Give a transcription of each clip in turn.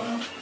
Wow.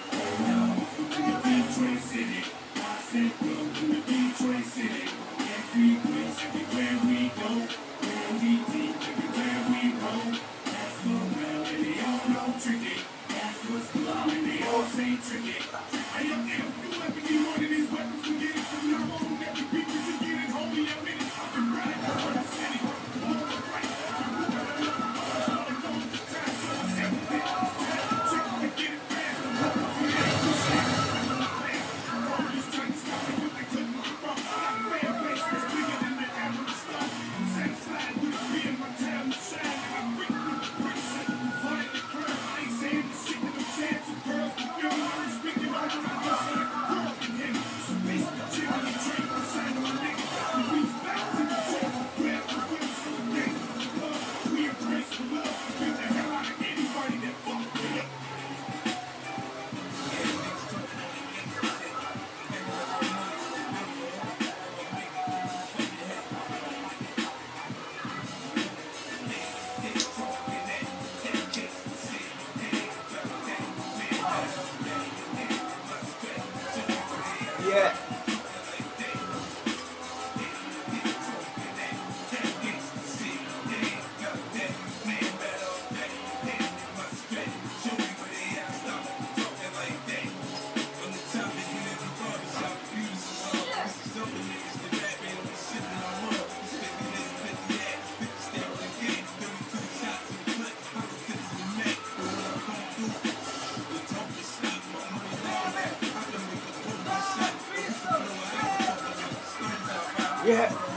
Yeah.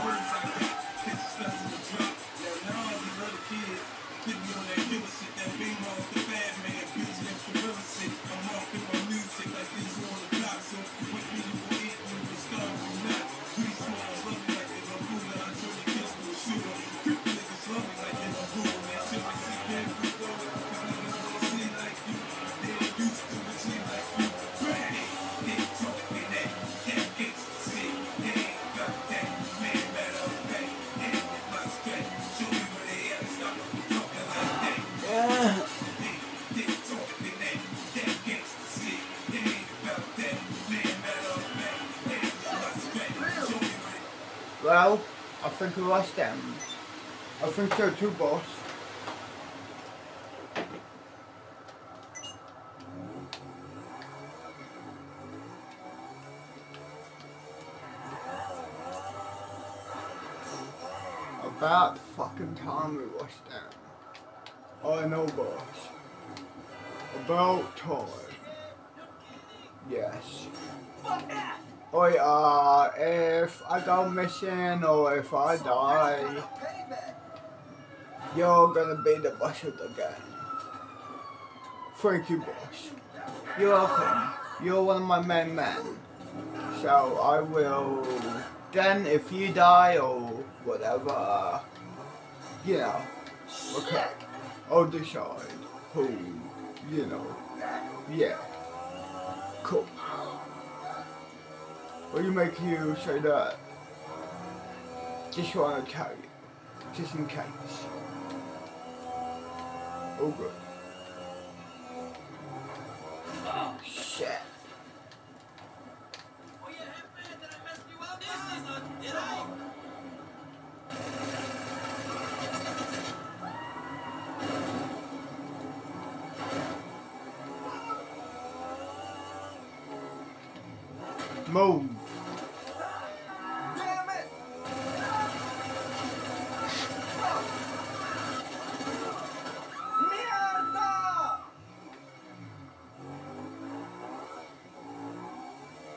Well, I think we lost them. I think so too, boss. About fucking time we lost them. I know, boss. About time. Yes. Oh uh, yeah, if I go missing or if I die, you're gonna be the the game. Thank you, boss. You're welcome. You're one of my main men. So I will. Then, if you die or whatever, you know, okay, I'll decide who, you know, yeah, cool. What do you make you say that? Just want to tell you, just in case. Oh, good. Shit.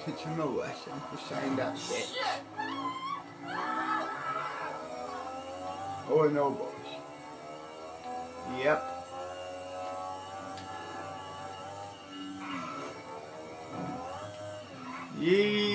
Him a lesson for saying that bitch. Oh no, boys. Yep. Yee.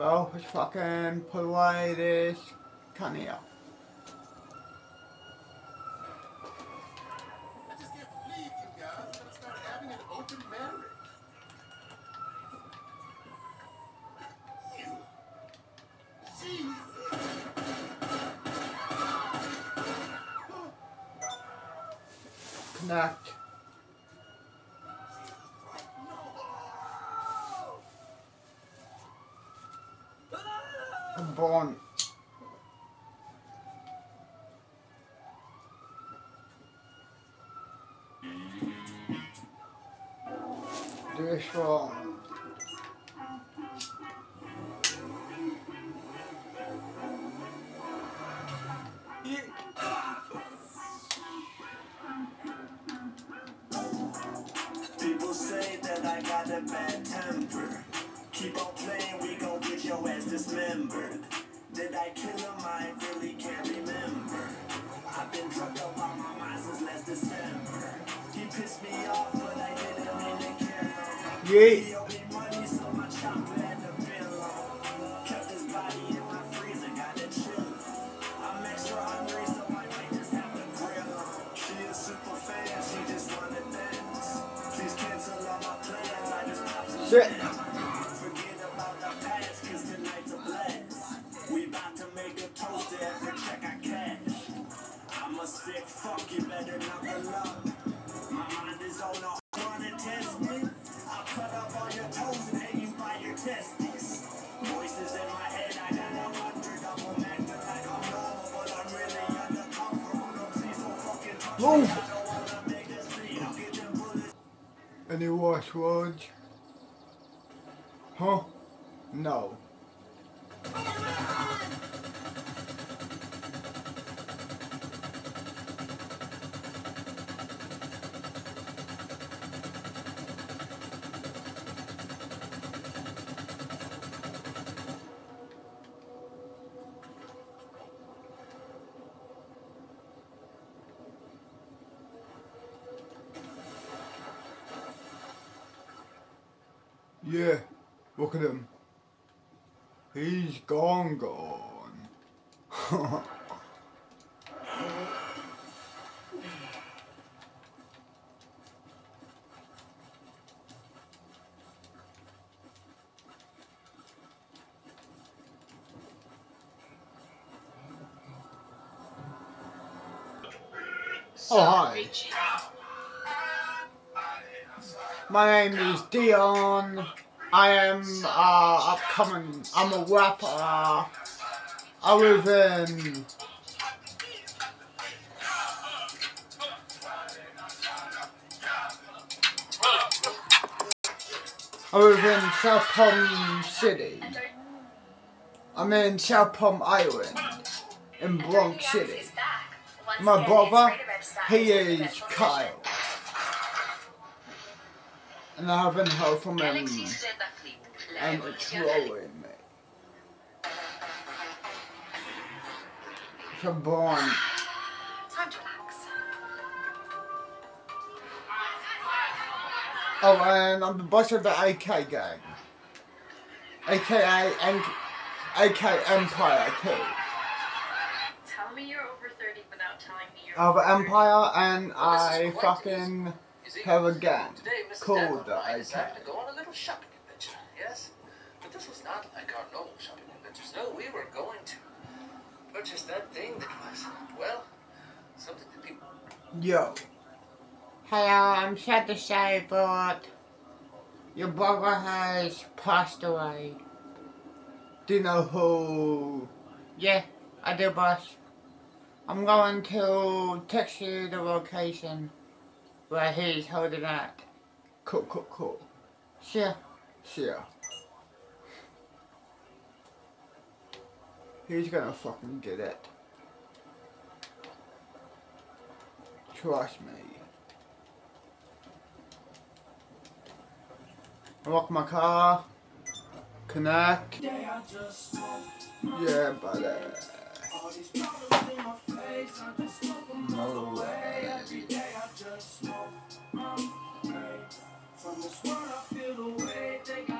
Well, let's fucking put away this cunt here. I just can't believe you guys gonna start having an open marriage. You. Jesus. Connect. I'm born. Do this wrong. Him. Yeah, look at him. He's gone, gone. oh, hi. My name is Dion. I am uh, upcoming. I'm a rapper. I live in. I live in South Palm City. I'm in South Palm Island, in Bronx City. My brother, he is Kyle. And I haven't heard from him, and it's rolling me. So born. Time to relax. Oh, and I'm the boss of the AK gang. AKA and AK Empire too. Tell me you're over 30 without telling me you're I have over an 30. Empire and Well, this is I fucking have a gang Today, Mrs. called Denver the and I decided AK. to go on a little shopping adventure, yes? But this was not like our normal shopping adventures. No, we were going to purchase that thing that was, well, something that people Yo. Hello, I'm sad to say, but your brother has passed away. Do you know who? Yeah, I do, boss. I'm going to text you the location where he's holding at. Cool, cool, cool. See ya. See ya. He's gonna fucking get it. Trust me. Unlock my car. Connect. Yeah, buddy. No way. From this world, I feel the way they got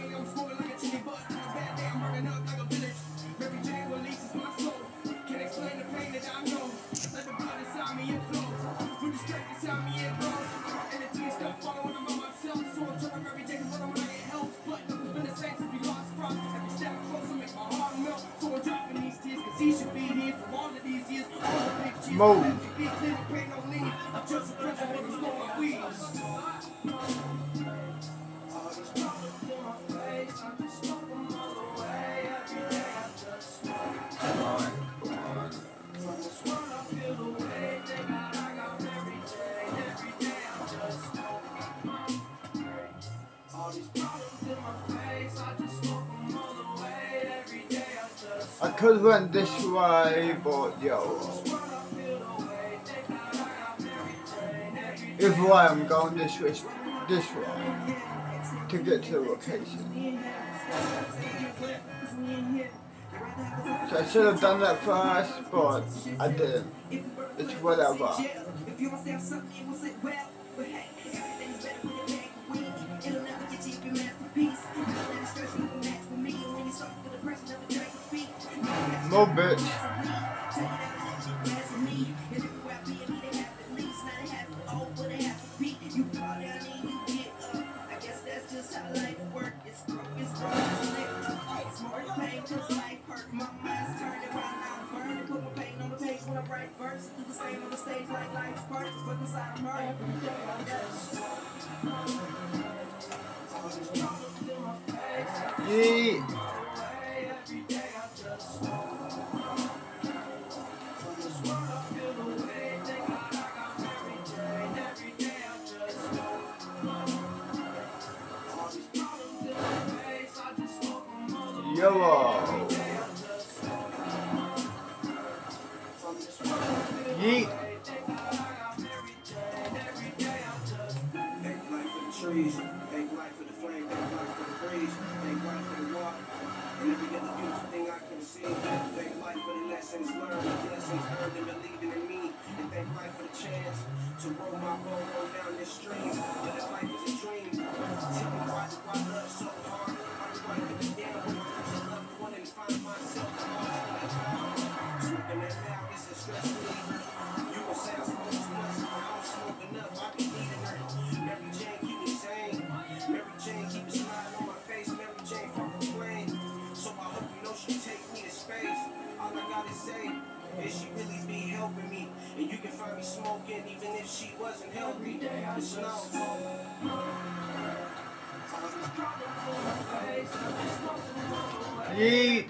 I could went this way, but yo. Either way, I'm going this way, this way to get to the location. So I should have done that first, but I didn't. It's whatever. More bitch. Lessons learned, lessons earned and believing in me. And thank life for the chance to roll my boat down this stream. But that life is a dream. Tell me why do I love so is she really be helping me. And you can find me smoking even if she wasn't healthy. It's no Yeet.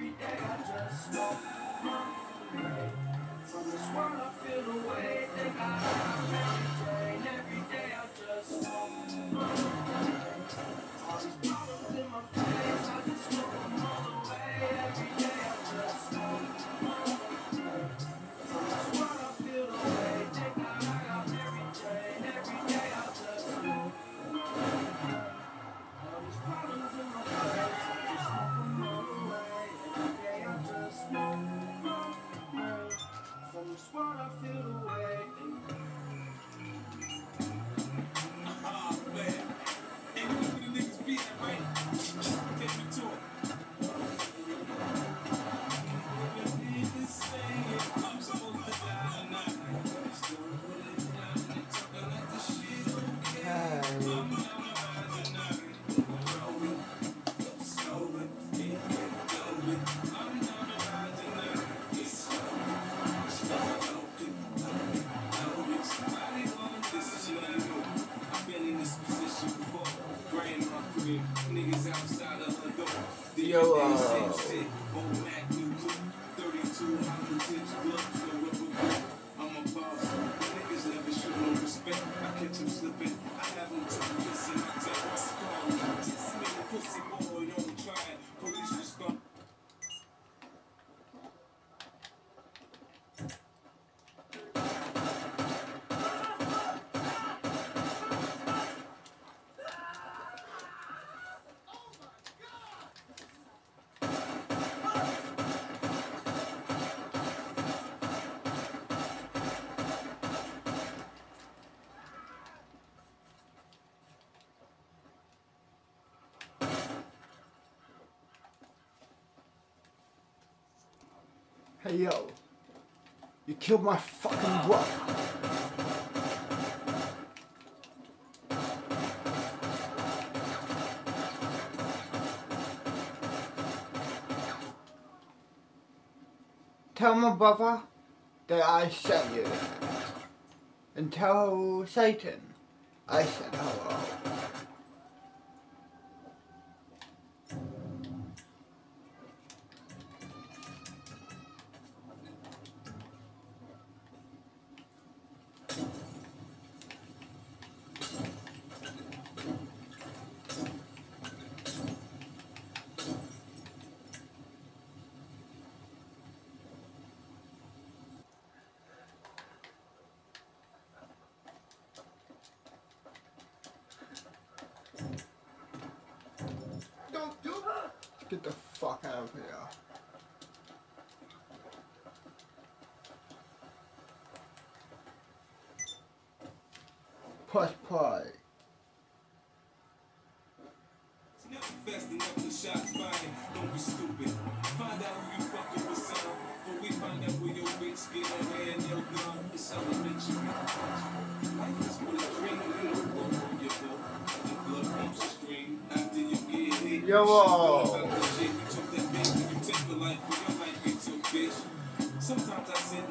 Hey yo. You killed my fucking brother. Tell my brother that I sent you. And tell Satan I said hello. Get the fuck out of here. Push play. It's never fast enough to shot fired. Don't be stupid. Find out who you fucking with, son. Before we find out where your bitch get her hand, your gun. It's elementary. Life is what a dream. You know what on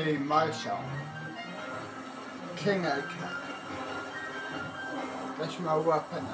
Buddy, Marshall. King AK. That's my weapon.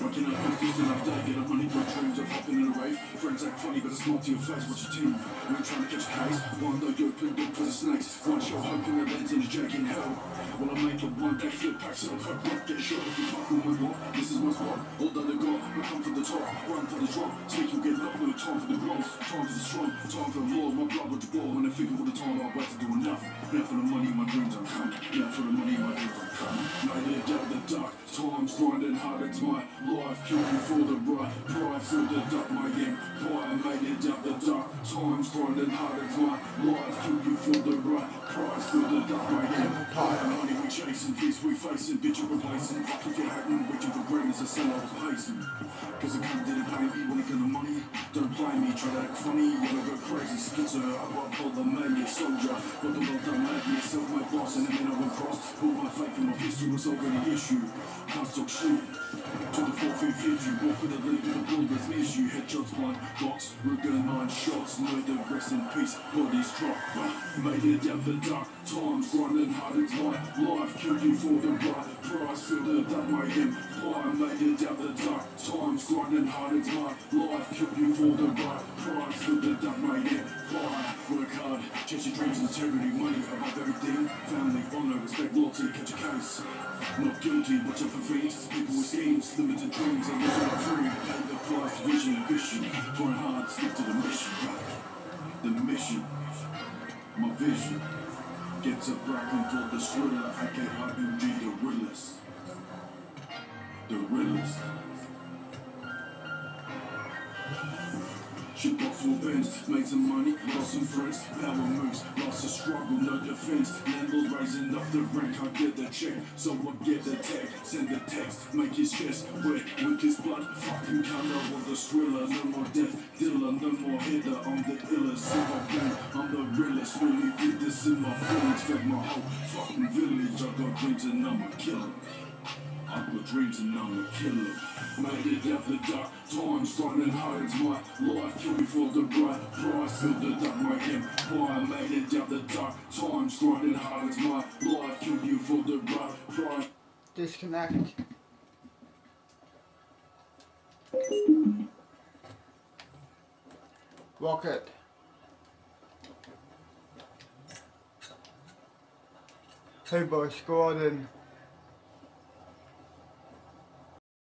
Watching up confused enough that I get up money, broke dreams of hopping in a rave. Friends act funny, but it's not to your face. What's your team? We ain't trying to catch a case. One though you opened up for the snakes. One shot hoping that lands in the jack in hell. Well, I make it one day flip pack, so coke rock, get shot if you fucking with what? This is my spot. I got, we come for the top, run for the drop. Speak, you get locked, no time for the growth. Time for the strong, time for the law. My blood with the ball. When I of all the time I've waited to do enough. Now for the money, my dreams are come. Now for the money, my dreams are come. Night here down the dark, times grinding hard, it's my life. Kill you for the right, pride for the duck, my empire made it down the dark. Times grinding hard, it's my life. Kill you for the right, pride for the duck, my empire. Money we chasing, feast we facing, bitch you replacing. Fuck if you hadn't, reaching for greatness, I said I was pacing. Cause I can't did it pay me, get the money. Don't play me, try to act funny, you wanna go crazy. Schizo, I got pull the man, you soldier. Got the well done, mad, me, self my boss, and then I went cross. Put my faith in my pistol, was already issued. Can't stop shooting. To the four feet fifty, walk with a lead with a bullet with me issue. Headshots, one box, Ruger, nine shots, murder, rest in peace, bodies drop. Made it down the dark times, grinding hard, it's my life. Killed you for the right price, feel the that my empire. Made it down the dark times, grinding hard, it's my life. Killed you for the right price, feel the that my empire. Work hard, chase your dreams, integrity, money above everything. Family, oh honor, respect, loyalty, catch a case. Not guilty, watch out for fiends, people with schemes, limited dreams, and losing free. Pay the price, vision, ambition. Grind hard, stick to the mission. The mission, my vision. Get to bragging for the thriller, aka RUG, the realest. The realest. Shit box full bends, made some money, lost some friends, power moves, lost a struggle, no defense. Landlord raising up the rent, can't get the check, so I get the tag, send the text, make his chest wet with his blood. Fucking color of the thriller, no more death dealer, no more hitter. I'm the illest, silver band, I'm the realest. Really did this in my feelings, fed my whole fucking village. I got dreams and I'm a killer. Up dreams and I'm a killer. Made it out the dark times, grinding hard as my life. Kill me for the right price, built it up my empire. Made it out the dark times, grinding hard as my life. Kill you for the right price. Disconnect. Rocket. Hey boys, Gordon.